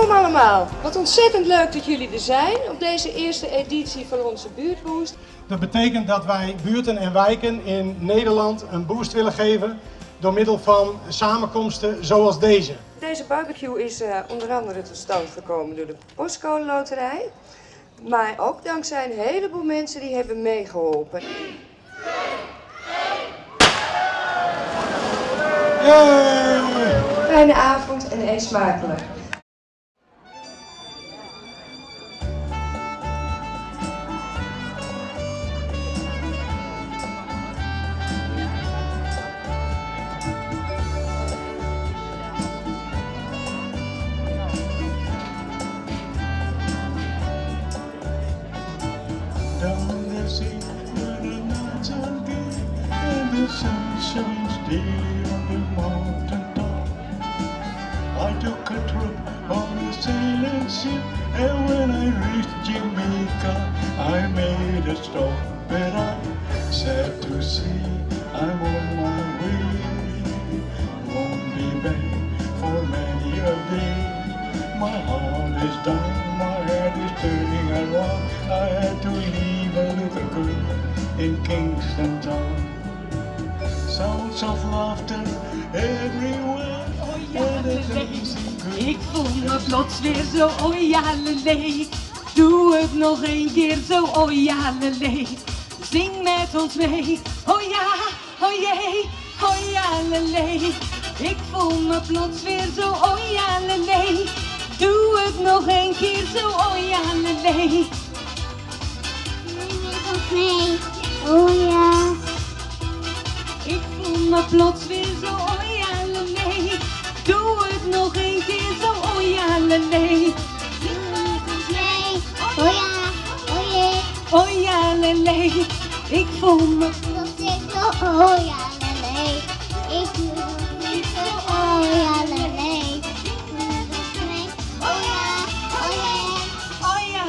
Welkom allemaal. Wat ontzettend leuk dat jullie er zijn op deze eerste editie van onze buurtboost. Dat betekent dat wij buurten en wijken in Nederland een boost willen geven door middel van samenkomsten zoals deze. Deze barbecue is uh, onder andere tot stand gekomen door de Postcode Loterij. Maar ook dankzij een heleboel mensen die hebben meegeholpen. Fijne avond en eet smakelijk. The sun shines daily on the mountain top. I took a trip on a sailing ship and when I reached Jamaica I made a stop but I said to sea. I'm on my way. Won't be back for many a day. My heart is down my head is turning. Around I had to leave a little girl in Kingston town sounds of laughter everywhere dancing girl Ik voel me plots weer zo, oh ja lele. Doe het nog een keer zo, oh ja lele. Zing met ons mee, oh ja, oh jee, oh ja lele. Ik voel me plots weer zo, oh ja lele. Doe het nog een keer zo, oh ja lele. Me plots weer zo, oh ja lele. Doe het nog een keer zo, oh ja lele. Zing met ons mee, Nee. Oh ja. Oh jee. Oh ja, lele, ik voel me Dat is zo. Oh ja. Nee. Ik doe het niet zo. Oh ja. Nee. Nee. Oh ja. Oh jee. Oh ja.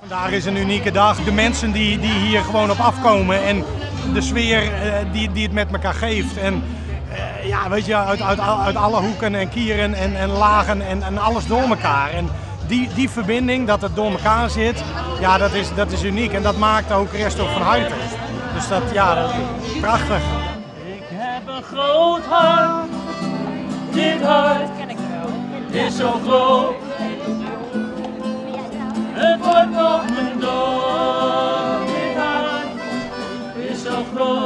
Vandaag is een unieke dag. De mensen die, die hier gewoon op afkomen en de sfeer eh, die, die het met elkaar geeft. En eh, ja, weet je, uit, uit, uit alle hoeken en kieren en, en lagen en, en alles door elkaar. En die, die verbinding, dat het door elkaar zit, ja, dat is, dat is uniek. En dat maakt ook Resto van Huiten. Dus dat, ja, dat is prachtig. Ik heb een groot hart. Dit hart is zo groot. Het wordt nog mijn dood. Lord.